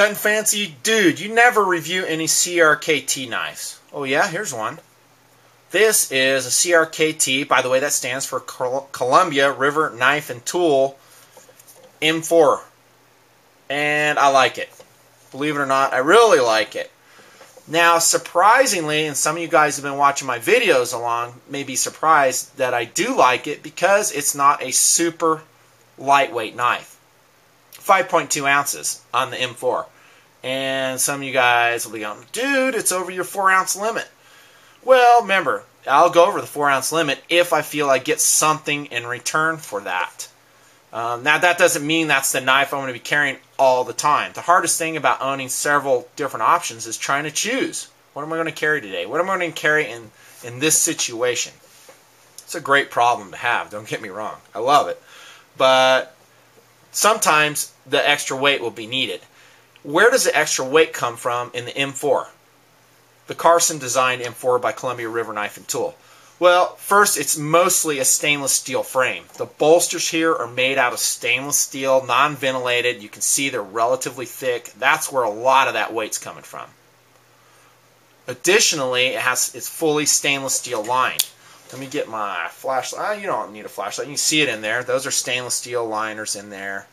Nothing fancy. Dude, you never review any CRKT knives. Oh yeah, here's one. This is a CRKT, by the way, that stands for Columbia River Knife and Tool M4. And I like it. Believe it or not, I really like it. Now, surprisingly, and some of you guys have been watching my videos along may be surprised that I do like it because it's not a super lightweight knife. 5.2 ounces on the M4. And some of you guys will be going, dude, it's over your 4 ounce limit. Well, remember, I'll go over the 4 ounce limit if I feel I get something in return for that. Um, now, that doesn't mean that's the knife I'm going to be carrying all the time. The hardest thing about owning several different options is trying to choose. What am I going to carry today? What am I going to carry in, in this situation? It's a great problem to have, don't get me wrong. I love it. But sometimes the extra weight will be needed. Where does the extra weight come from in the M4? The Carson designed M4 by Columbia River Knife and Tool. Well, first, it's mostly a stainless steel frame. The bolsters here are made out of stainless steel, non-ventilated. You can see they're relatively thick. That's where a lot of that weight's coming from. Additionally, it has it's fully stainless steel lined. Let me get my flashlight. Ah, you don't need a flashlight. You can see it in there. Those are stainless steel liners in there.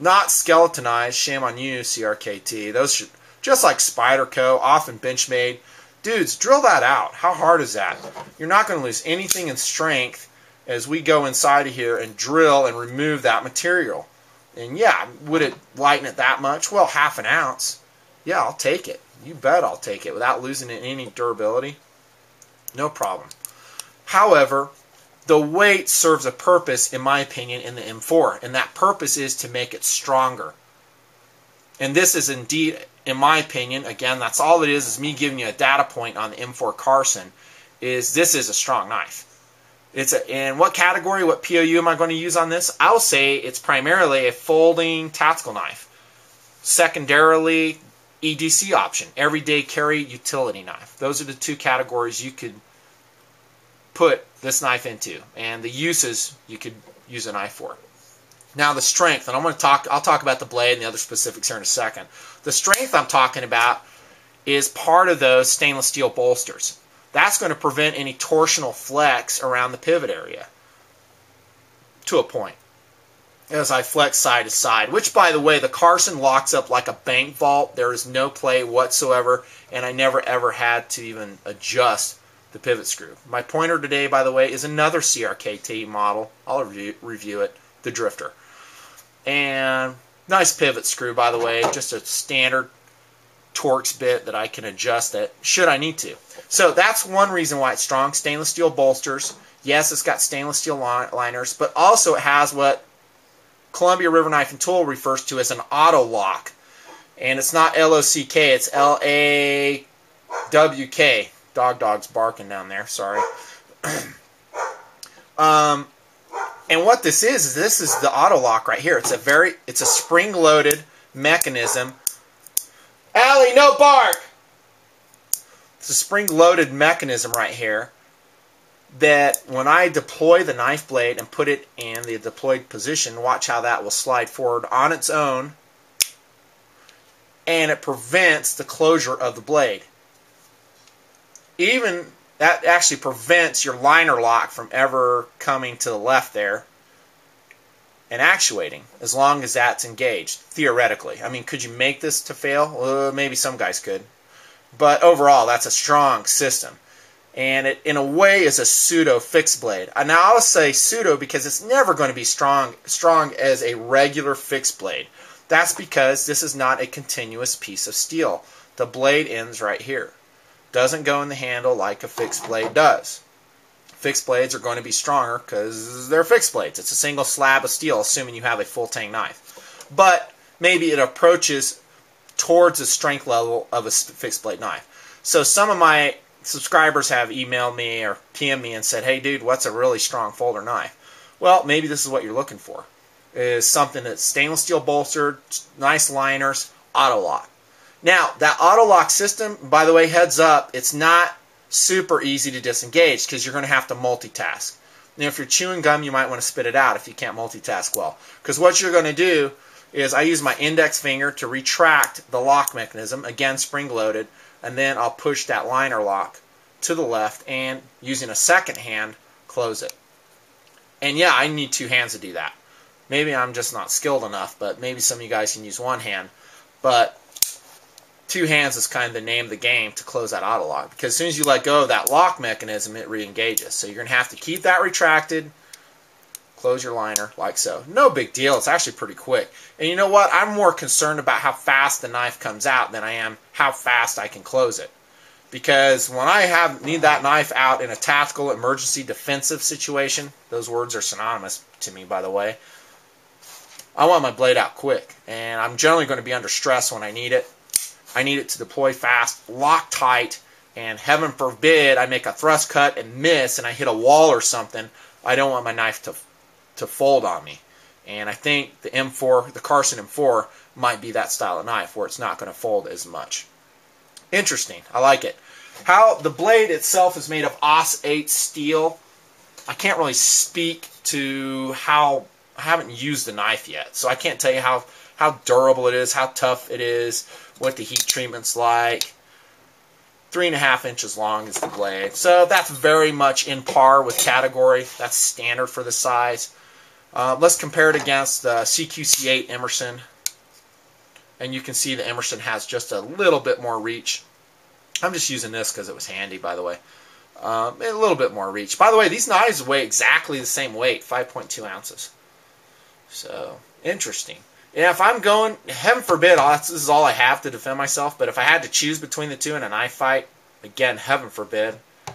Not skeletonized. Shame on you, CRKT. Those should, just like Spyderco, often Benchmade. Dudes, drill that out. How hard is that? You're not going to lose anything in strength as we go inside of here and drill and remove that material. And yeah, would it lighten it that much? Well, half an ounce. Yeah, I'll take it. You bet I'll take it without losing any durability. No problem. However, the weight serves a purpose, in my opinion, in the M4, and that purpose is to make it stronger. And this is indeed, in my opinion, again, that's all it is, is me giving you a data point on the M4 Carson, is this is a strong knife. It's a, in what category, what POU am I going to use on this? I'll say it's primarily a folding tactical knife. Secondarily, EDC option, everyday carry utility knife. Those are the two categories you could put this knife into and the uses you could use a knife for. Now the strength, and I'm going to talk. I'll talk about the blade and the other specifics here in a second. The strength I'm talking about is part of those stainless steel bolsters. That's going to prevent any torsional flex around the pivot area to a point as I flex side to side. Which, by the way, the Carson locks up like a bank vault. There is no play whatsoever, and I never ever had to even adjust the pivot screw. My pointer today, by the way, is another CRKT model. I'll review, review it, the Drifter. And nice pivot screw, by the way, just a standard Torx bit that I can adjust it should I need to. So that's one reason why it's strong. Stainless steel bolsters. Yes, it's got stainless steel liners, but also it has what Columbia River Knife and Tool refers to as an auto lock. And it's not L O C K, it's L A W K. Dog dog's barking down there. Sorry. um, and what this is is this is the auto lock right here. It's a very it's a spring loaded mechanism. Allie, no bark. It's a spring loaded mechanism right here that when I deploy the knife blade and put it in the deployed position, watch how that will slide forward on its own and it prevents the closure of the blade even that actually prevents your liner lock from ever coming to the left there and actuating as long as that's engaged theoretically. I mean could you make this to fail? Uh, maybe some guys could. But overall that's a strong system. And it in a way is a pseudo fixed blade. Now i'll say pseudo because it's never going to be strong strong as a regular fixed blade. That's because this is not a continuous piece of steel. The blade ends right here doesn't go in the handle like a fixed blade does. Fixed blades are going to be stronger because they're fixed blades. It's a single slab of steel, assuming you have a full tang knife. But maybe it approaches towards the strength level of a fixed blade knife. So some of my subscribers have emailed me or PM me and said, "Hey, dude, what's a really strong folder knife?" Well, maybe this is what you're looking for. Is something that's stainless steel bolstered, nice liners, auto lock. Now, that auto lock system, by the way, heads up, it's not super easy to disengage because you're going to have to multitask. Now, if you're chewing gum, you might want to spit it out if you can't multitask well. Because what you're going to do is I use my index finger to retract the lock mechanism, again spring loaded, and then I'll push that liner lock to the left and using a second hand close it. And yeah, I need two hands to do that. Maybe I'm just not skilled enough, but maybe some of you guys can use one hand. But two hands is kind of the name of the game to close that auto lock because as soon as you let go of that lock mechanism, it re-engages. So you're going to have to keep that retracted, close your liner like so. No big deal. It's actually pretty quick. And you know what? I'm more concerned about how fast the knife comes out than I am how fast I can close it. Because when I have need that knife out in a tactical emergency defensive situation, those words are synonymous to me by the way. I want my blade out quick, and I'm generally going to be under stress when I need it. I need it to deploy fast, lock tight, and heaven forbid I make a thrust cut and miss and I hit a wall or something. I don't want my knife to to fold on me. And I think the M4, the Carson M4, might be that style of knife where it's not going to fold as much. Interesting. I like it. How the blade itself is made of AUS-8 steel. I can't really speak to how I haven't used the knife yet, so I can't tell you how how durable it is, how tough it is, what the heat treatment's like. Three and a half inches long is the blade. So that's very much in par with category. That's standard for the size. Uh, let's compare it against the CQC8 Emerson. And you can see the Emerson has just a little bit more reach. I'm just using this because it was handy, by the way. Um, a little bit more reach. By the way, these knives weigh exactly the same weight, 5.2 ounces. So, interesting. Yeah, if I'm going, heaven forbid, this is all I have to defend myself, but if I had to choose between the two in a knife fight, again, heaven forbid, I'm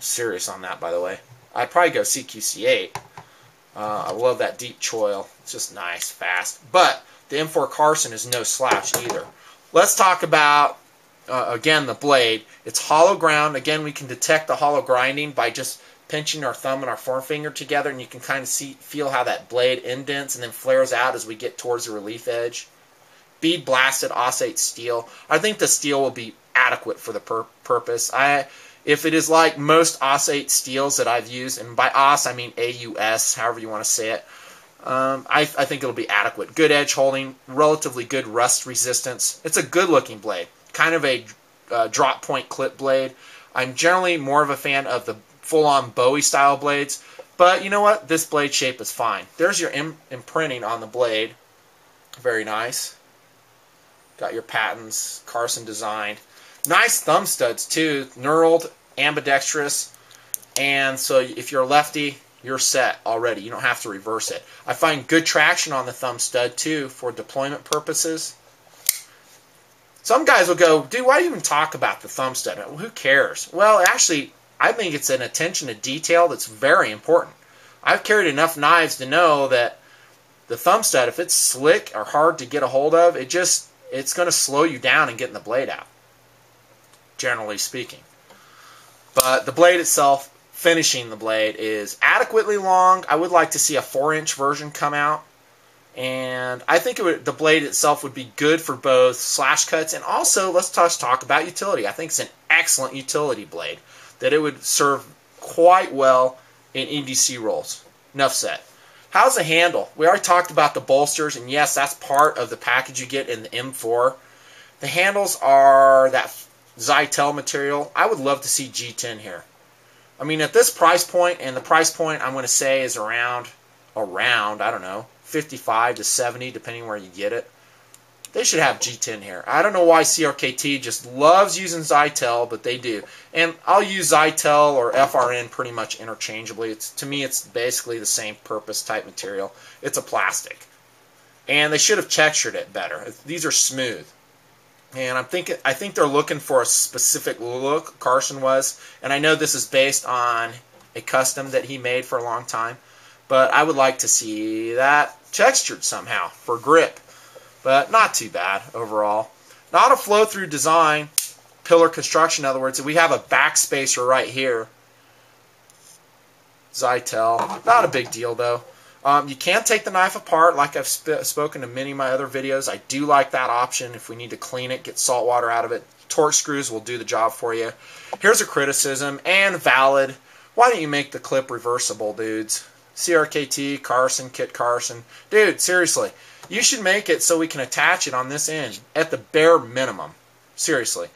serious on that, by the way, I'd probably go CQC8. Uh, I love that deep choil. It's just nice, fast. But the M4 Carson is no slouch either. Let's talk about, uh, again, the blade. It's hollow ground. Again, we can detect the hollow grinding by just pinching our thumb and our forefinger together, and you can kind of see feel how that blade indents and then flares out as we get towards the relief edge. Bead blasted 8 steel. I think the steel will be adequate for the pur purpose. I if it is like most 8 steels that I've used, and by AUS I mean AUS, however you want to say it, um, I, I, think it'll be adequate. Good edge holding, relatively good rust resistance. It's a good looking blade, kind of a uh, drop point clip blade. I'm generally more of a fan of the full-on Bowie style blades. But you know what? This blade shape is fine. There's your Im imprinting on the blade. Very nice. Got your patents, Carson designed. Nice thumb studs too, knurled, ambidextrous. And so if you're a lefty, you're set already. You don't have to reverse it. I find good traction on the thumb stud too for deployment purposes. Some guys will go, dude, why do you even talk about the thumb stud? Well, who cares? Well, actually, I think it's an attention to detail that's very important. I've carried enough knives to know that the thumb stud, if it's slick or hard to get a hold of, it just it's going to slow you down in getting the blade out. Generally speaking, but the blade itself, finishing the blade is adequately long. I would like to see a four-inch version come out, and I think would, the blade itself would be good for both slash cuts and also let's talk about utility. I think it's an excellent utility blade that it would serve quite well in EDC roles. Enough said. How's the handle? We already talked about the bolsters, and yes, that's part of the package you get in the M4. The handles are that Zytel material. I would love to see G10 here. I mean, at this price point, and the price point I'm going to say is around, around, I don't know, 55 to 70, depending where you get it. They should have G10 here. I don't know why CRKT just loves using Zytel, but they do. And I'll use Zytel or FRN pretty much interchangeably. It's to me, it's basically the same purpose type material. It's a plastic, and they should have textured it better. These are smooth, and I'm thinking I think they're looking for a specific look. Carson was, and I know this is based on a custom that he made for a long time, but I would like to see that textured somehow for grip but not too bad overall. Not a flow-through design, pillar construction, in other words. We have a backspacer right here. Zytel. Not a big deal, though. Um, you can take the knife apart, like I've sp spoken in many of my other videos. I do like that option if we need to clean it, get salt water out of it. Torx screws will do the job for you. Here's a criticism, and valid. Why don't you make the clip reversible, dudes? CRKT, Carson, Kit Carson. Dude, seriously, You should make it so we can attach it on this end at the bare minimum. Seriously.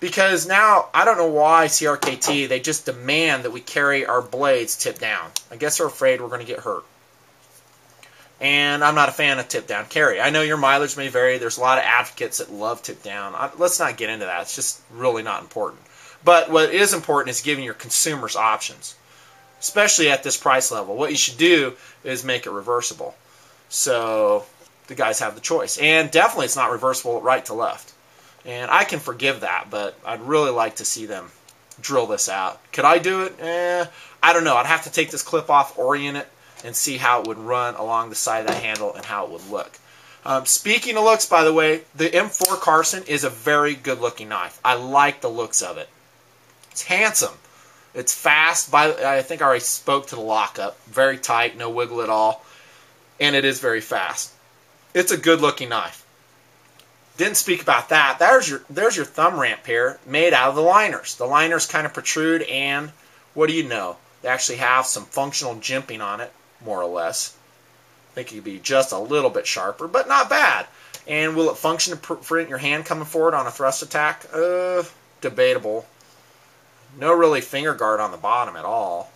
Because now, I don't know why CRKT, they just demand that we carry our blades tip down. I guess they're afraid we're going to get hurt. And I'm not a fan of tip down carry. I know your mileage may vary. There's a lot of advocates that love tip down. I, let's not get into that. It's just really not important. But what is important is giving your consumers options, especially at this price level. What you should do is make it reversible. So the guys have the choice. And definitely it's not reversible right to left. And I can forgive that, but I'd really like to see them drill this out. Could I do it? Eh, I don't know. I'd have to take this clip off, orient it, and see how it would run along the side of that handle and how it would look. Um, speaking of looks, by the way, the M4 Carson is a very good looking knife. I like the looks of it. It's handsome. It's fast. By I think I already spoke to the lockup. Very tight, no wiggle at all, and it is very fast. It's a good looking knife. Didn't speak about that. There's your there's your thumb ramp here, made out of the liners. The liners kind of protrude, and what do you know? They actually have some functional jimping on it, more or less. I think it could be just a little bit sharper, but not bad. And will it function to prevent your hand coming forward on a thrust attack? Uh, debatable. No really finger guard on the bottom at all.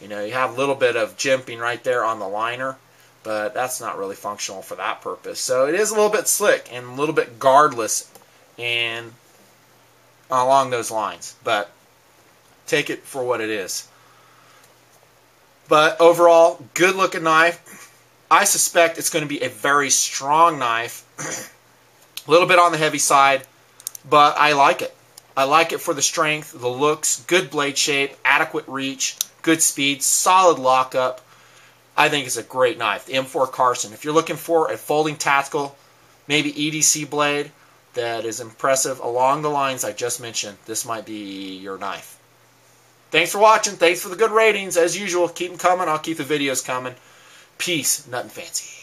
You know, you have a little bit of jimping right there on the liner, but that's not really functional for that purpose. So it is a little bit slick and a little bit guardless and along those lines. But take it for what it is. But overall, good looking knife. I suspect it's going to be a very strong knife. a little bit on the heavy side, but I like it. I like it for the strength, the looks, good blade shape, adequate reach, good speed, solid lockup. I think it's a great knife. The M4 Carson. If you're looking for a folding tactical, maybe EDC blade that is impressive along the lines I just mentioned, this might be your knife. Thanks for watching. Thanks for the good ratings. As usual, keep them coming. I'll keep the videos coming. Peace. Nothing fancy.